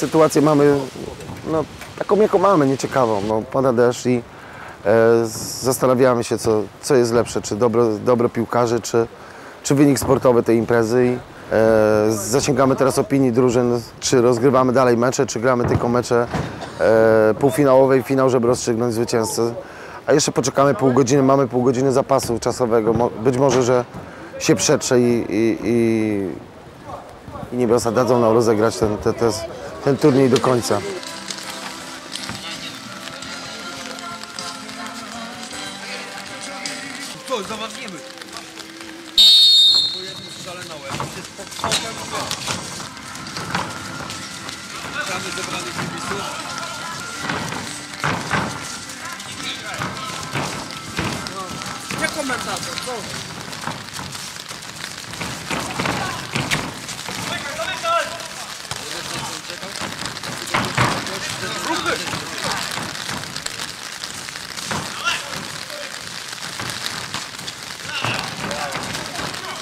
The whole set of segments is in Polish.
sytuację mamy, no, taką jaką mamy, nieciekawą. No, pada deszcz i e, zastanawiamy się, co, co jest lepsze, czy dobro, dobro piłkarzy, czy, czy wynik sportowy tej imprezy. I, e, zasięgamy teraz opinii drużyn, czy rozgrywamy dalej mecze, czy gramy tylko mecze e, półfinałowe i finał, żeby rozstrzygnąć zwycięzcę. A jeszcze poczekamy pół godziny, mamy pół godziny zapasu czasowego. Mo, być może, że się przetrze i, i, i, i niebiosa dadzą nam rozegrać ten, ten, ten turniej do końca. Co, zawadniemy? Po jednym strzale na łeb. Witamy zebranych kibiców. Nie komentator, co?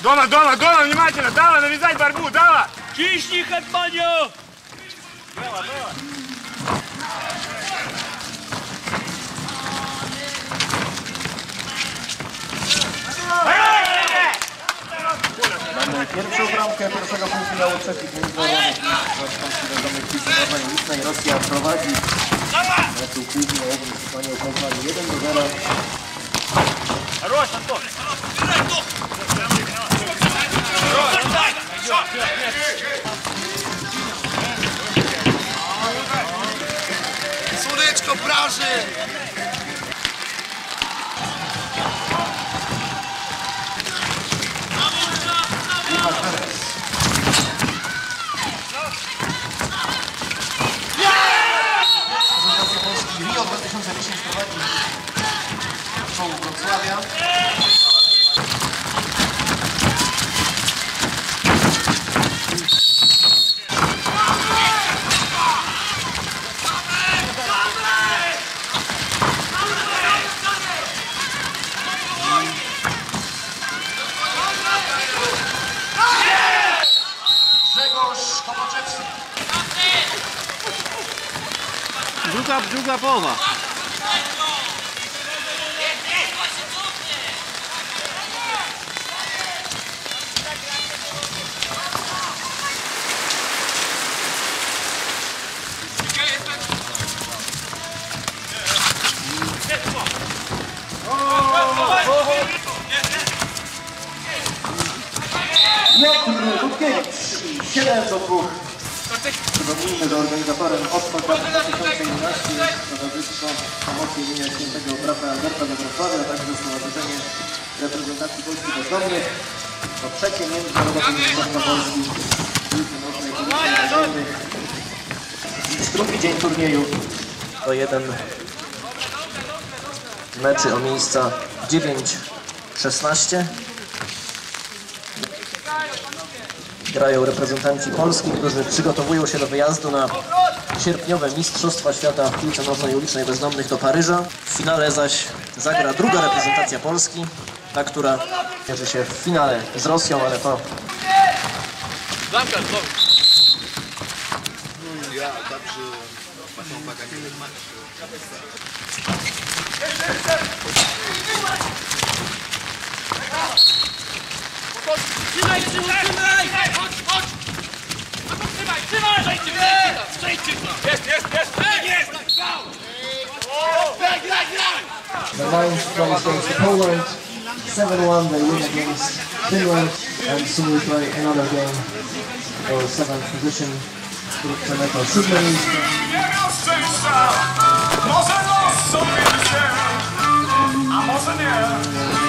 Дома, дома, дома, внимательно! Дава, навязать борьбу, Дава! Хищник от маню! Дава, Дава! Pierwszy bramkę pierwszego półfinału Czechy Bułgarowy. Zresztą się domy Ustnej Rosja prowadzi. Meczu później obrót Hiszpanii poznali 1 do 0. Roś, Anton! Zbieraj to! Słoneczko praży! Rio 2010 prowadzi czołg Wrocławia. Druga, druga połowa. Piotr Dudkiewicz i 7 do 2. Przypomnijmy, że organizatorem Cup 2011 Towarzystwo Pomocy imienia Świętego Brata Alberta we Wrocławiu, a także Stowarzyszenie Reprezentacji Polski Bezdomnych. To trzecie międzynarodowe mistrzostwo Polski w piłce nożnej. Dziś drugi dzień turnieju. To jeden meczy o miejsca 9-16. Grają reprezentanci Polski, którzy przygotowują się do wyjazdu na sierpniowe Mistrzostwa Świata w piłce nożnej ulicznej bezdomnych do Paryża. W finale zaś zagra druga reprezentacja Polski, ta, która mierzy się w finale z Rosją, ale to Trzymaj, trzymaj, trzymaj! Chodź, chodź! Trzymaj, trzymaj! Przejdźcie, przejdźcie! Jest, jest, jest! Jest! Graj, graj, graj! the Lions plays against Poland. 7-1 they win against Finland and soon we play another game for seventh position. Klub Przemeto siódme miejsce. Nie szczęścia! Może los sobie się, a może nie.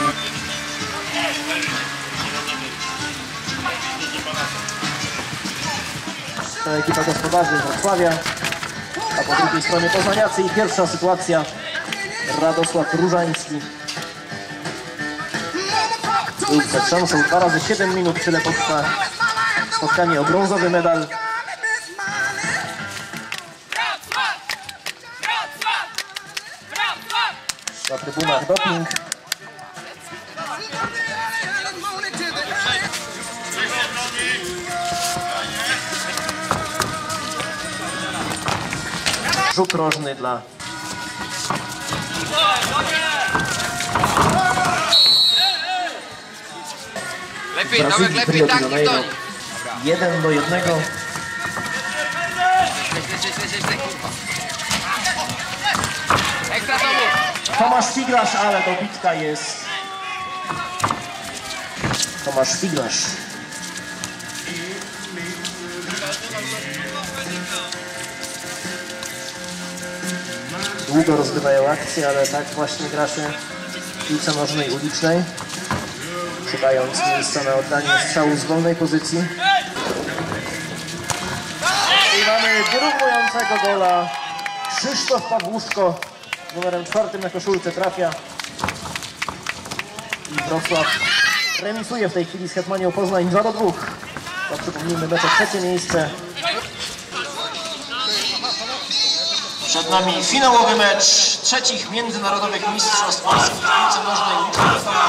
To ekipa gospodarzy z Wrocławia, a po drugiej stronie Poznaniacy i pierwsza sytuacja Radosław Różański. Był przed szansą dwa razy 7 minut, tyle potrwa spotkanie o brązowy medal. Na trybunach doping. Rzut rożny dla Lepiej, Tomek, Brazylii lepiej, Rio de tak, Janeiro. 1 do 1. Ekstra znowu. Tomasz Figlarz, ale dobitka jest Tomasz Figlarz. Długo rozgrywają akcje, ale tak właśnie gra się w piłce nożnej ulicznej, szukając miejsca na oddanie strzału z wolnej pozycji. I mamy wyrównującego gola Krzysztof Pawłuszko numerem czwartym na koszulce trafia. I Wrocław remisuje w tej chwili z Hetmanią Poznań 2 do 2. To przypomnijmy mecz o trzecie miejsce. Przed nami finałowy mecz trzecich międzynarodowych mistrzostw Polski w piłce nożnej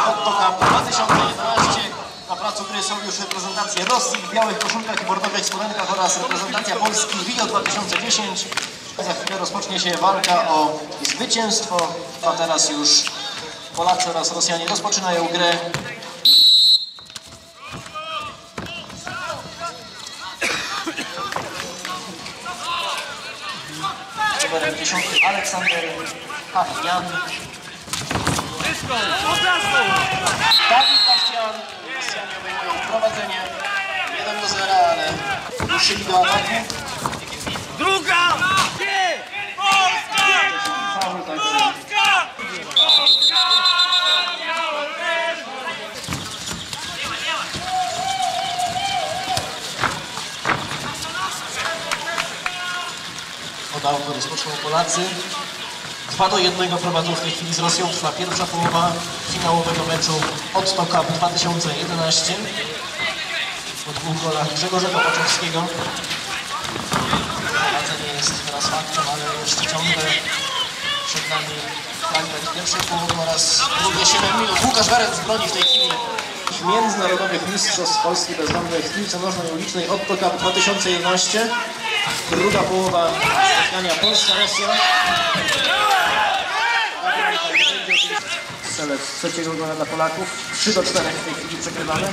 Hotto Cup 2011. Na placu gry są już reprezentacje Rosji w białych koszulkach i bordowych spodenkach oraz reprezentacja Polski Rio 2010. Za chwilę rozpocznie się walka o zwycięstwo, a teraz już Polacy oraz Rosjanie rozpoczynają grę. 10 Aleksander Kachian. Dawid Kachian. Rosjanie obejmują prowadzenie 1 do 0, ale ruszyli do ataku. Druga! Podałko rozpoczną Polacy. 2 do 1 prowadzą w tej chwili z Rosją. Trwa pierwsza połowa finałowego meczu Otto Cup 2011. Po dwóch golach Grzegorza Kopaczewskiego. Prowadzenie jest teraz faktem, ale jeszcze ciągle przed nami fragment pierwszej połowy oraz drugie 7 minut. Łukasz Werenc broni w tej chwili Międzynarodowych Mistrzostw Polski Bezdomnych w piłce nożnej ulicznej Otto Cup 2011. Druga połowa spotkania Polska-Rosja. Strzelec trzeciego gola dla Polaków. 3 do 4 w tej chwili przegrywamy,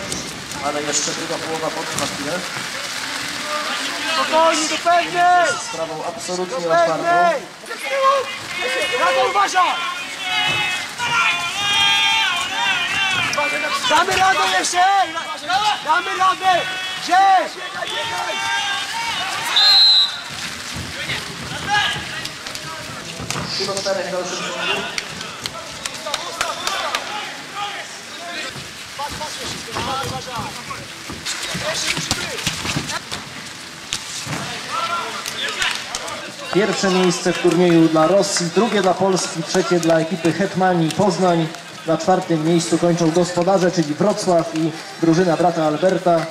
ale jeszcze druga połowa potrwa chwilę. Spokojnie, do pewnej! Jest sprawą absolutnie otwartą. Uważaj! Damy radę jeszcze! Damy radę! Biegaj, biegaj! 3 do 4 w dalszym ciągu. Pierwsze miejsce w turnieju dla Rosji, drugie dla Polski, trzecie dla ekipy Hetmani Poznań. Na czwartym miejscu kończą gospodarze, czyli Wrocław i drużyna brata Alberta.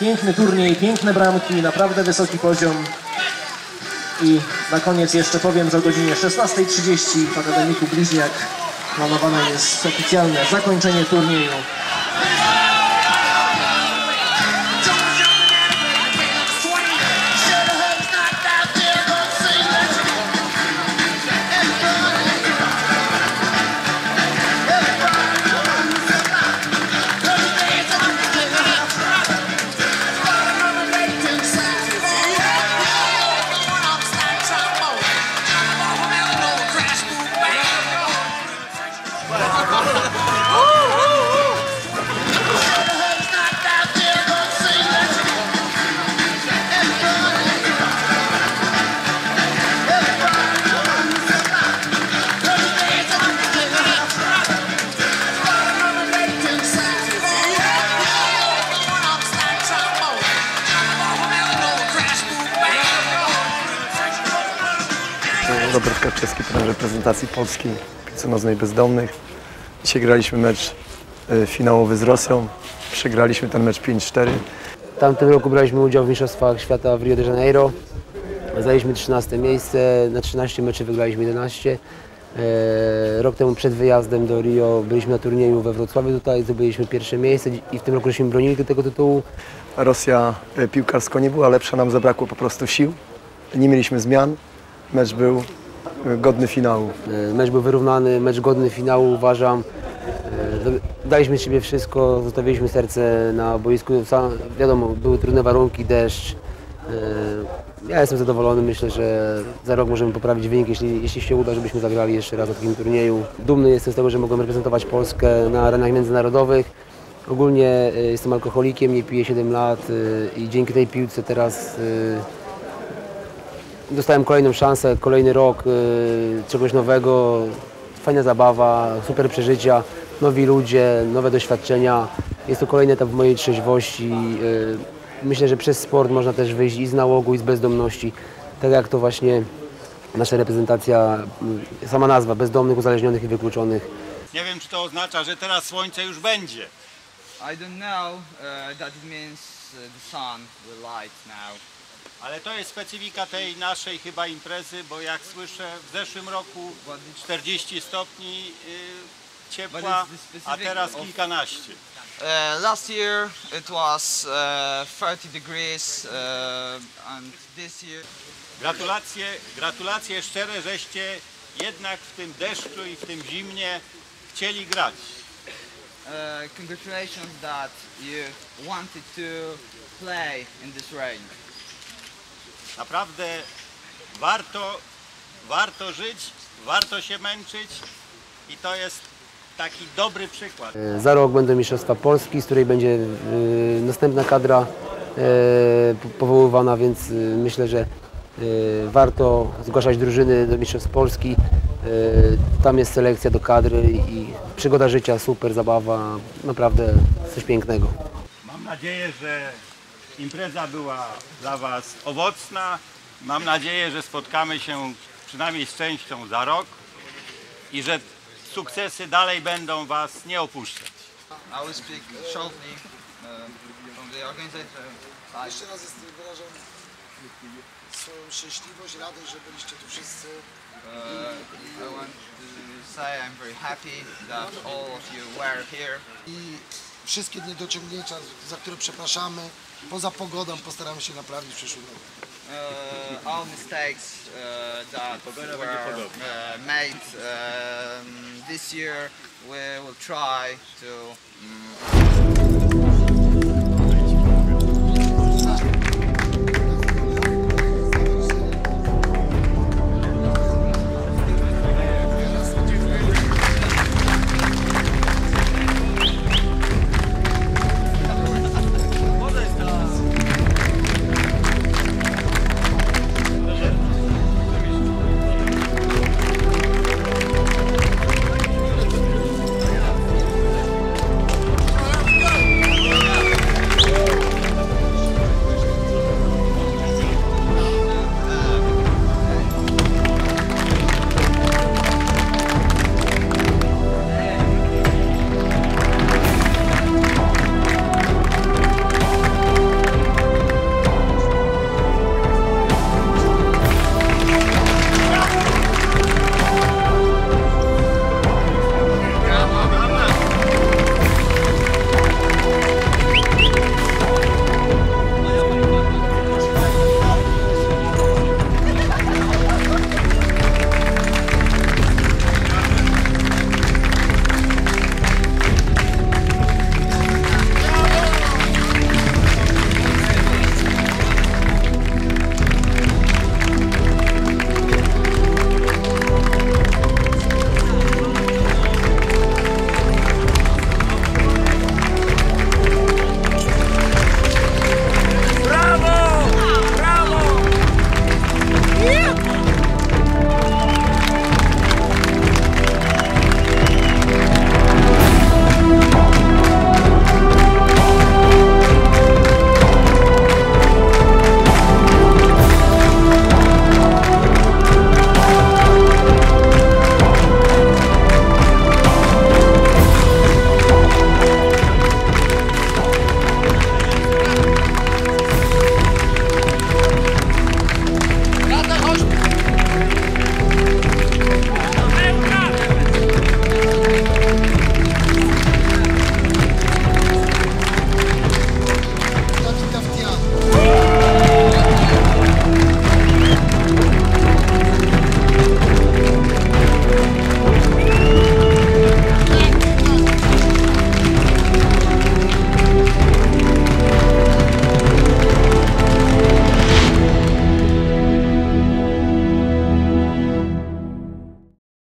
Piękny turniej, piękne bramki, naprawdę wysoki poziom. I na koniec jeszcze powiem, że o godzinie 16.30 w Akademiku Bliźniak planowane jest oficjalne zakończenie turnieju. Robert Karczewski, trener reprezentacji Polski piłce bezdomnych. Dzisiaj graliśmy mecz e, finałowy z Rosją. Przegraliśmy ten mecz 5-4. W tamtym roku braliśmy udział w Mistrzostwach Świata w Rio de Janeiro. Zajęliśmy 13 miejsce, na 13 meczy wygraliśmy 11. E, Rok temu przed wyjazdem do Rio byliśmy na turnieju we Wrocławiu tutaj, zdobyliśmy pierwsze miejsce i w tym roku żeśmy bronili do tego tytułu. Rosja e, piłkarsko nie była lepsza, nam zabrakło po prostu sił. Nie mieliśmy zmian. Mecz był e, godny finału. E, Mecz był wyrównany, mecz godny finału uważam. E, Daliśmy z siebie wszystko, zostawiliśmy serce na boisku. Wiadomo, były trudne warunki, deszcz. Ja jestem zadowolony, myślę, że za rok możemy poprawić wynik, jeśli, jeśli się uda, żebyśmy zagrali jeszcze raz na takim turnieju. Dumny jestem z tego, że mogłem reprezentować Polskę na arenach międzynarodowych. Ogólnie jestem alkoholikiem, nie piję 7 lat i dzięki tej piłce teraz dostałem kolejną szansę, kolejny rok y, czegoś nowego, fajna zabawa, super przeżycia, nowi ludzie, nowe doświadczenia. Jest to kolejny etap w mojej trzeźwości. Y, myślę, że przez sport można też wyjść i z nałogu, i z bezdomności. Tak jak to właśnie nasza reprezentacja, y, sama nazwa, bezdomnych, uzależnionych i wykluczonych. Nie wiem, czy to oznacza, że teraz słońce już będzie. I don't know uh, that it means uh, the sun will light now. Ale to jest specyfika tej naszej chyba imprezy, bo jak słyszę w zeszłym roku 40 stopni y, ciepła, a teraz kilkanaście. Uh, last year it was uh, 30 degrees uh, and this year Gratulacje, gratulacje szczere, żeście jednak w tym deszczu i w tym zimnie chcieli grać. uh, congratulations that you wanted to play in this rain. Naprawdę warto, warto żyć, warto się męczyć i to jest taki dobry przykład. E, Za rok będą Mistrzostwa Polski, z której będzie e, następna kadra e, po- powoływana, więc myślę, że warto zgłaszać drużyny do Mistrzostw Polski. Tam jest selekcja do kadry i przygoda życia, super zabawa, naprawdę coś pięknego. Mam nadzieję, że impreza była dla Was owocna. Mam nadzieję, że spotkamy się przynajmniej z częścią za rok i że sukcesy dalej będą Was nie opuszczać. I will speak shortly uh, from the organizer side. Jeszcze raz jest, wyrażam swoją szczęśliwość, radość, że byliście tu wszyscy. Uh, I want to say I'm very happy that all of you were here. I wszystkie niedociągnięcia, za które przepraszamy, poza pogodą postaramy się naprawić w przyszłym roku. uh, all mistakes uh, that were uh, made um, this year, we will try to mm,